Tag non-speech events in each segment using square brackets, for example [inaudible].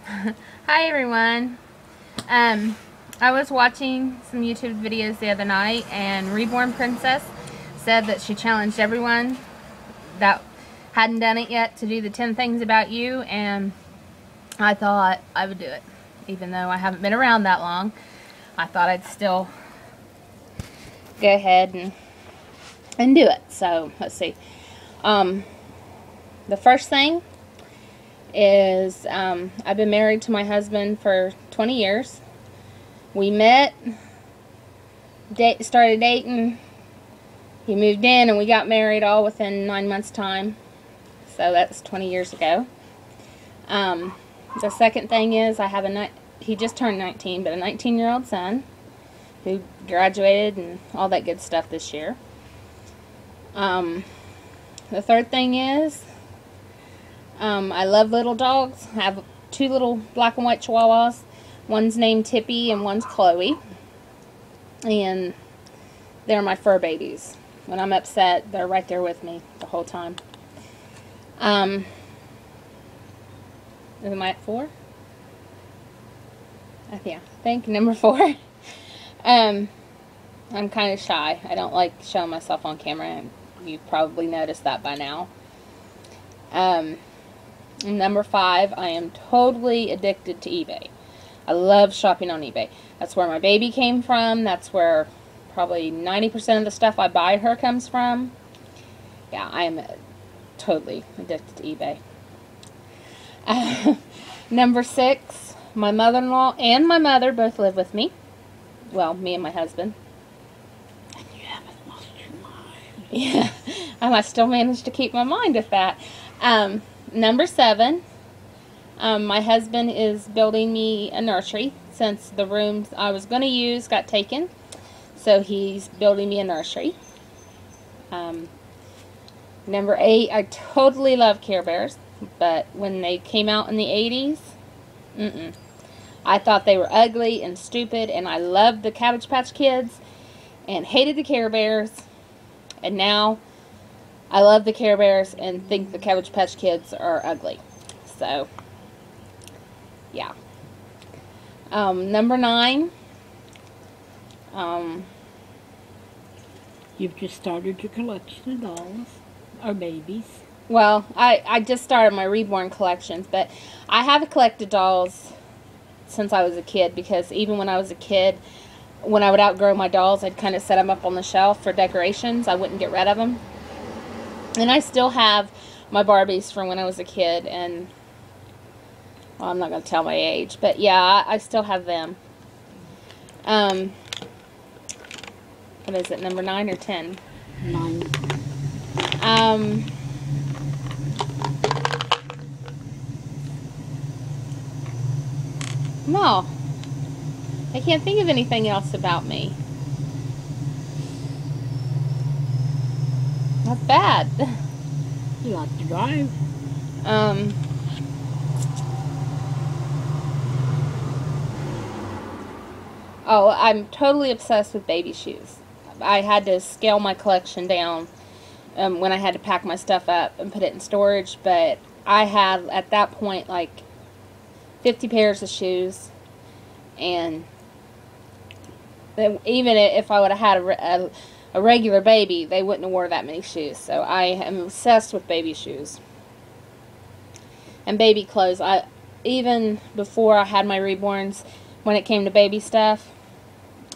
[laughs] Hi everyone. Um, I was watching some YouTube videos the other night and Reborn Princess said that she challenged everyone that hadn't done it yet to do the 10 things about you and I thought I would do it. Even though I haven't been around that long, I thought I'd still go ahead and and do it. So, let's see. Um, the first thing is um, I've been married to my husband for 20 years. We met, date, started dating, he moved in, and we got married all within nine months' time. So that's 20 years ago. Um, the second thing is I have a, he just turned 19, but a 19 year old son who graduated and all that good stuff this year. Um, the third thing is um, I love little dogs. I have two little black and white chihuahuas. One's named Tippy and one's Chloe. And they're my fur babies. When I'm upset, they're right there with me the whole time. Um, am I at four? Uh, yeah, I think number four. [laughs] um, I'm kind of shy. I don't like showing myself on camera. And you've probably noticed that by now. Um, Number five, I am totally addicted to eBay. I love shopping on eBay. That's where my baby came from. That's where probably 90% of the stuff I buy her comes from. Yeah, I am totally addicted to eBay. Uh, [laughs] number six, my mother-in-law and my mother both live with me. Well, me and my husband. And you haven't lost your mind. [laughs] Yeah, I still manage to keep my mind with that. Um, number seven, um, my husband is building me a nursery since the rooms I was going to use got taken. So he's building me a nursery. Um, number eight, I totally love Care Bears, but when they came out in the 80s, mm -mm. I thought they were ugly and stupid, and I loved the Cabbage Patch Kids and hated the Care Bears. And now I love the Care Bears and think the Cabbage Patch Kids are ugly. So, yeah. Um, number nine. Um, You've just started your collection of dolls or babies. Well, I, I just started my reborn collections, but I have collected dolls since I was a kid because even when I was a kid, when I would outgrow my dolls, I'd kind of set them up on the shelf for decorations. I wouldn't get rid of them. And I still have my Barbies from when I was a kid, and well, I'm not going to tell my age, but yeah, I, I still have them. Um, what is it, number nine or ten? Nine. Um, no, I can't think of anything else about me. Not bad. You like to drive. Um, oh, I'm totally obsessed with baby shoes. I had to scale my collection down um, when I had to pack my stuff up and put it in storage, but I had at that point like 50 pairs of shoes, and even if I would have had a, a a regular baby, they wouldn't have wore that many shoes. So I am obsessed with baby shoes. And baby clothes. I even before I had my reborns, when it came to baby stuff,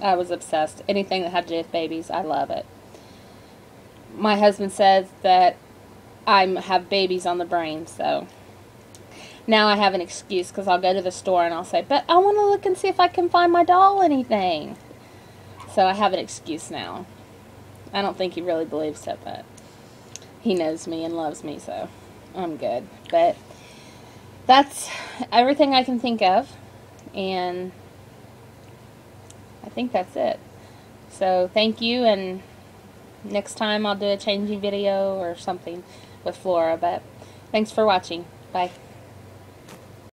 I was obsessed. Anything that had to do with babies, I love it. My husband says that I have babies on the brain, so now I have an excuse because I'll go to the store and I'll say, but I want to look and see if I can find my doll anything. So I have an excuse now. I don't think he really believes it, but he knows me and loves me, so I'm good. But that's everything I can think of, and I think that's it. So thank you, and next time I'll do a changing video or something with Flora, but thanks for watching. Bye.